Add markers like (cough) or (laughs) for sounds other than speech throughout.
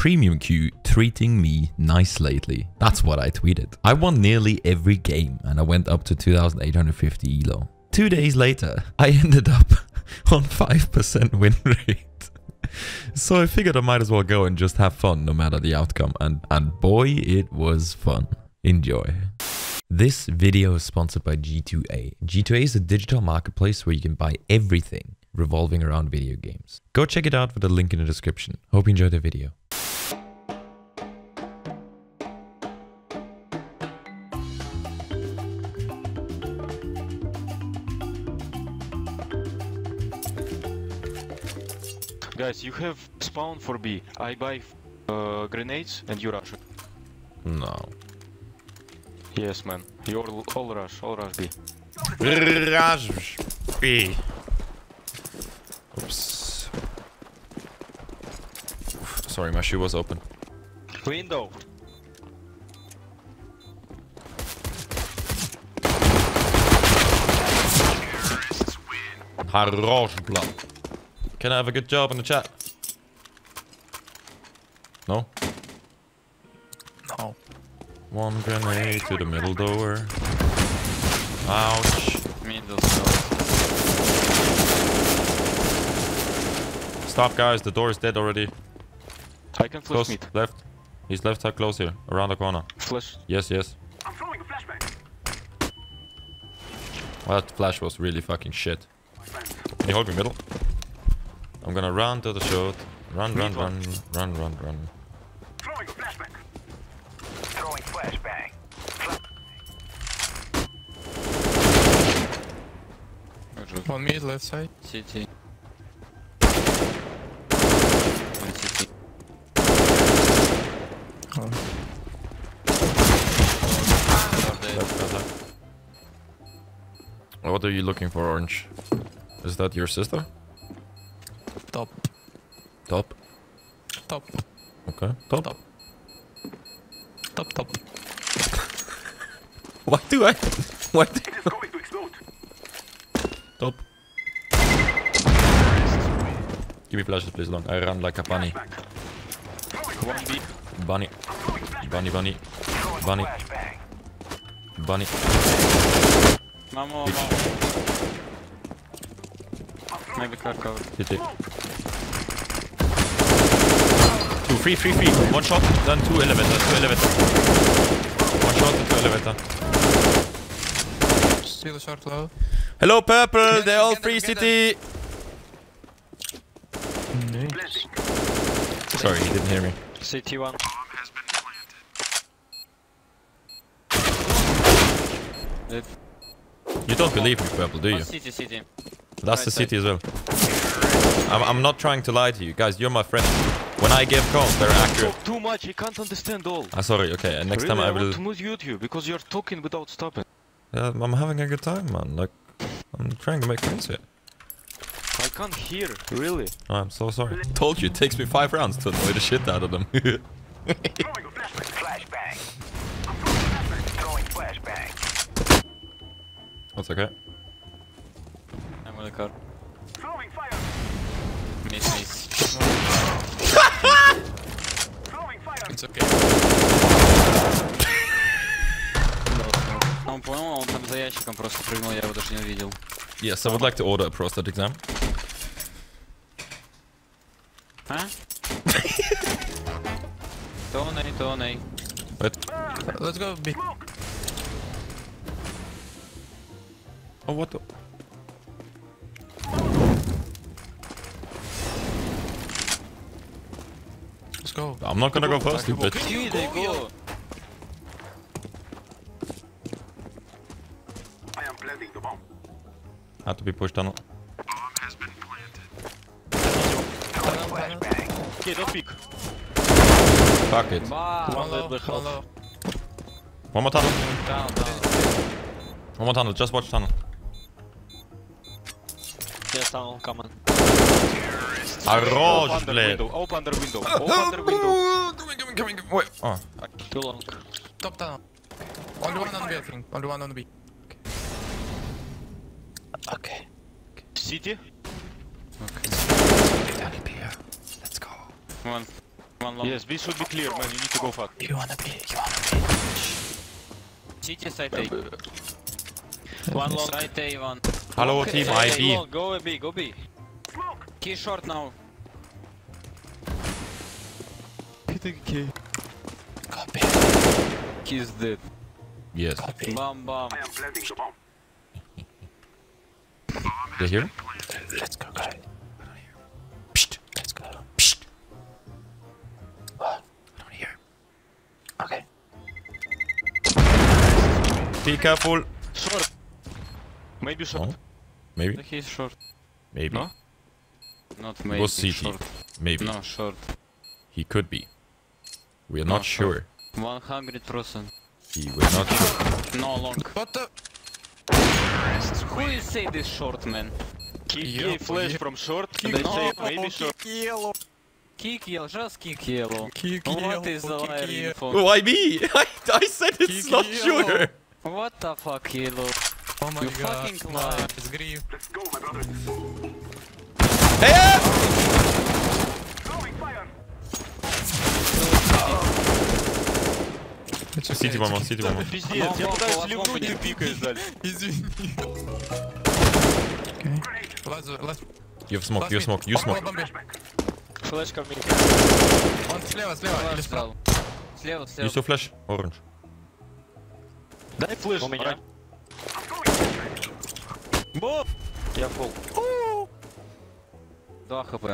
premium queue treating me nice lately. That's what I tweeted. I won nearly every game and I went up to 2850 elo. Two days later, I (laughs) ended up on 5% win (laughs) rate. so I figured I might as well go and just have fun no matter the outcome. And, and boy, it was fun. Enjoy. This video is sponsored by G2A. G2A is a digital marketplace where you can buy everything revolving around video games. Go check it out with the link in the description. Hope you enjoyed the video. Guys, you have spawn for B. I buy uh, grenades and you rush it. No. Yes, man. You all, all rush, all rush B. Rush B. Oops. Oof, Sorry, my shoe was open. Window. Harosblad. Can I have a good job in the chat? No? No. One grenade to the middle door. Ouch. Middle Stop, guys. The door is dead already. I can flash Close. mid. Left. He's left side close here. Around the corner. Flash. Yes, yes. I'm throwing a flashbang. Well, that flash was really fucking shit. Can you hold me middle? I'm gonna run to the shot. Run, run, run, run, run, run. Throwing a flashbang. Throwing flashbang. One mid, left side. CT. One CT. Oh. Left, left, left. What are you looking for, Orange? Is that your sister? Top. Top. Top. Okay. Top. Top. Top, top. (laughs) Why do I? Why do It is going to explode. Top. Give me flashes, please, long. I run like a bunny. One B. Bunny. Bunny, bunny. Bunny. Flashbang. Bunny. Mamo, mamo. Maybe car cover. Hit it. Two, three, three, three. One shot, then two elevator, two elevator. One shot, then two elevator. Still a short low. Hello, purple. Together, They're all free together. city. Nice. Sorry, he didn't hear me. CT one. Dead. You don't believe me, purple, do you? One CT, CT. That's the Right city as well. I'm, I'm not trying to lie to you. Guys, you're my friend. When I give calls, they're accurate. Talk too much, I can't understand all. Ah, sorry, okay. And next really, time I want will... to mute you because you're talking without stopping. Yeah, I'm having a good time, man. Like, I'm trying to make friends here. I can't hear, really. Oh, I'm so sorry. Told you, it takes me five rounds to annoy the shit out of them. Throwing a flashbang. (laughs) Flashbang. I'm throwing flashbang. Throwing flashbang. That's okay. I'm on the car. Throwing fire. Miss, miss. (laughs) It's okay. Он понял, он там за ящиком просто прыгнул, я его даже не увидел. Yes, I would like to order a prostate exam. А? Тоней, тоней. Let's go B. Oh, what the? go. I'm not gonna go first, you bitch. They go. I am planting the bomb. Had to be pushed on. Bomb has been planted. Okay, don't peek. Fuck it. One low, one low. One more tunnel. Down, down. One more tunnel, just watch tunnel. Yes, tunnel, coming. Arroz, Open under blade. window, open under window, ah, open under window. Coming, coming, coming. Wait. Oh. Ah, too long. Top tunnel. Only one on B, I think. Only one on B. Okay. City? Let's go. One. One long. Yes, B should be clear, man. You need to go fast. You wanna be, you wanna be. City side A. One long. Side A one. Hello Okay, team side A, IB. long. Go B, go B. Key short now. Hitting key. Copy, Key's dead. Yes. copy. Bam bam. I am planting the bomb. (laughs) They here? Let's go, guys. Psst. Let's go. Psst. What? I don't hear. Okay. Be careful. Short. Maybe short. Oh, maybe. He's short. Maybe. No? Not maybe. Was CT. Short. Maybe. No, short. He could be. We're No, not sure. One hundred percent. He, we're not sure. No long. What the? Who is say this short man? Kick Yep, A flash yep. from short, and they say maybe short. yellow. Kick yellow, just kick yellow. Kick What yellow, is the kick liar info? Why me? (laughs) I, I said it's Kick not yellow. sure. What the fuck yellow? Oh my You god. fucking lie. Nice, Grief. Let's go, my brothers. Э! Сити бомбал, сити бомбал. Пиздец, я пытаюсь люблю, не пикаешь, Даль. Извини. You've smoke, you smoke, you smoke. Флешка в мире. Он слева, слева, или справа. Слева, слева. Есть флеш, оранж. Дай флеш. У меня. Боб! Я фул. 2 хп.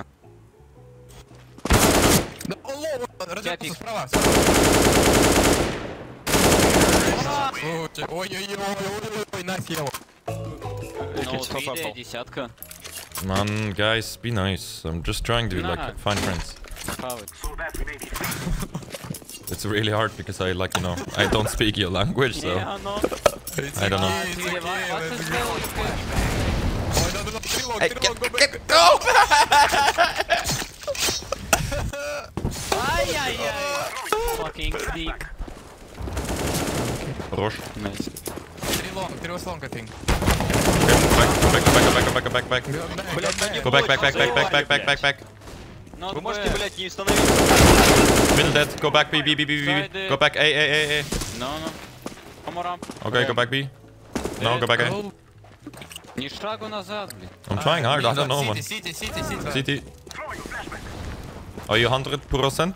Да, о, лоу, Розетка пик. справа. Слушай, ой-ой-ой, найс йеллоу. Ну, стоп, видео попал. десятка. Man, guys, be nice. I'm just trying to Nah. like find friends. How it? So that we may be free. (laughs) It's really hard because I like you know I don't speak your language, so Yeah, no. I don't know. да, да, да, трилог, трилог, go back. go! Ай-яй-яй. Fucking dick. Roche. Nice. Трилог, трилог, I think. Back, go back, go back, go back, go back, go back, Блядь, go back, back, back, back, back, back, back, back, back. Not Вы можете, bad. блядь, не остановиться? Middle dead. Go back, B, B, B, B, B, Side, B. uh, Go back, A, A, A, A. No, no. One more ramp. Okay, go back, B. No, go back, A. Go. Ни шагу назад, блин. I'm trying hard. I don't know, man. City, city, city, CT. city. Throwing a flashback. Are you 100%?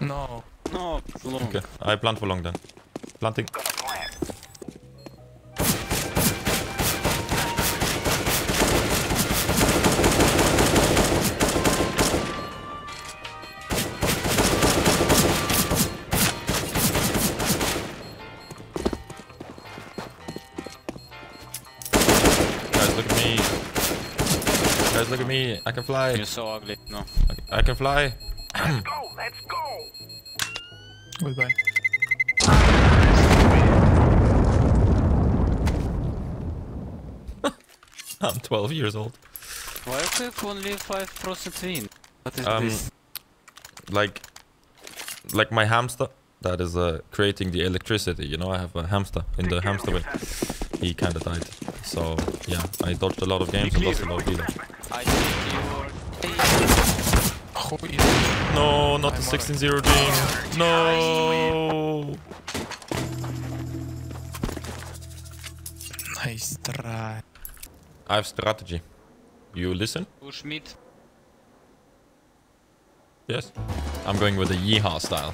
No. No, long. Okay, I plant for long then. Planting. Guys, look at me. I can fly. You're so ugly. No. I can fly. Let's go, let's go. Goodbye. (laughs) I'm 12 years old. Why you only 5% win? What is Um, this? Like, like my hamster that is uh, creating the electricity. You know, I have a hamster in the hamster wheel. He kind of died. So yeah, I dodged a lot of games and lost a lot of dealers. I think you're... No, not the I'm 16-0 Jing. No. Nice try. I have strategy. You listen? Push mid. Yes. I'm going with the yeehaw style.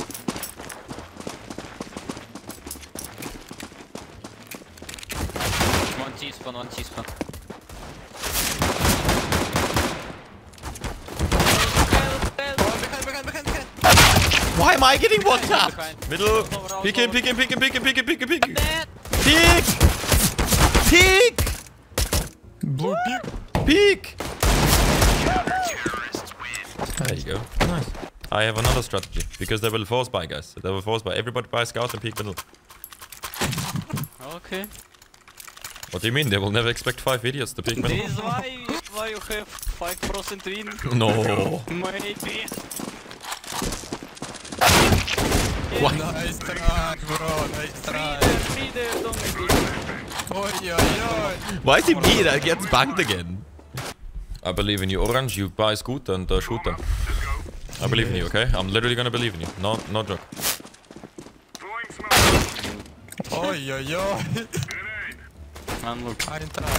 One T-spawn, one T-spawn. Why am I getting one tap? Middle. Lower, Peek in, lower. peek in, peek in, peek in, peek in, peek in, peek in. Dead! Peek! Peek! Blue peak. Peek! There you go. Nice. I have another strategy because they will force buy, guys. They will force buy. Everybody buy scout and peek middle. Okay. What do you mean? They will never expect five idiots to peek This is why, why you have 5% win. (laughs) No. Maybe. Why? Nice try, bro. Nice try. Free there, free there, don't be good. Oi, oi, oi. Why is it me that gets banged again? I believe in you, Orange. You buy scoot and uh, shoot them. I believe in you, okay? I'm literally gonna believe in you. No, no joke. Throwing smoke. Oj, oj, oj. And look. I'm trying.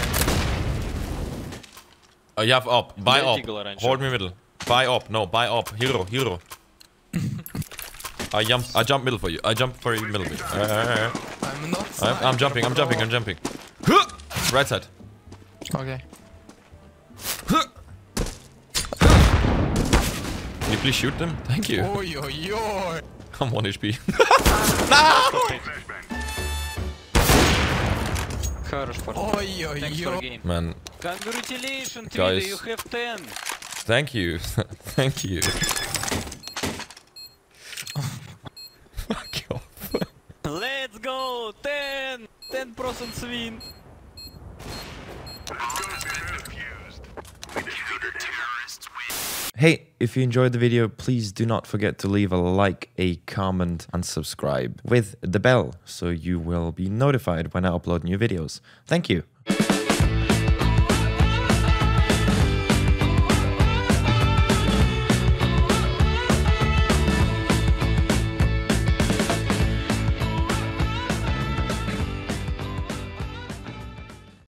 Uh, you have up. Buy Yeah, up. Hold me middle. Buy up. No, buy up. Hero, hero. I jump. I jump middle for you. I jump for you middle. Uh, uh, uh, I'm not. I'm, I'm sniper, jumping. I'm bro. jumping. I'm jumping. Huh! Right side. Okay. Can you please shoot them? Thank you. Oj, oj, oj. I'm 1 HP. (laughs) Flashbang. Хорош, парень. Oj, oj, Thanks for oj. game. Man, Congratulations, Guys. Tweedy, you have 10. thank you. (laughs) thank you. 10% win! Hey, if you enjoyed the video, please do not forget to leave a like, a comment, and subscribe with the bell so you will be notified when I upload new videos. Thank you.